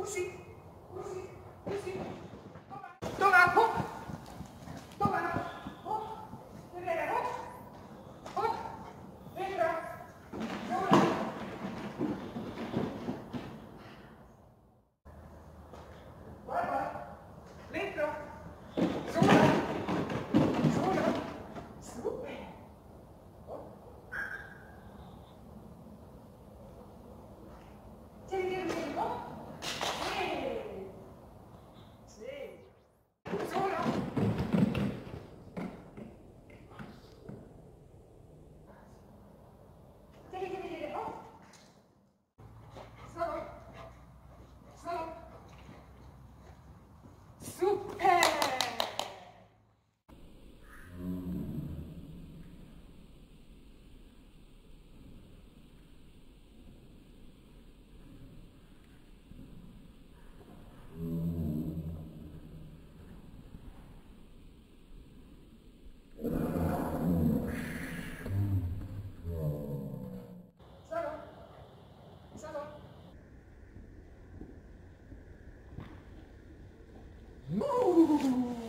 Pues sí, お